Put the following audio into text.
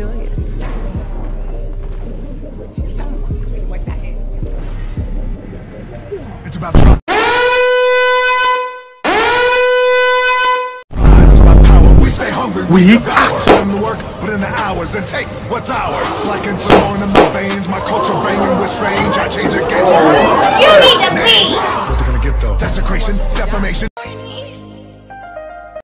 enjoy it. It's about time. It's about power. We stay hungry. We devour. Put in the work, put in the hours, and take what's ours. Like in in my veins, my culture banging with strange. I change again. game. You need to be. What they gonna get though? Desecration, defamation.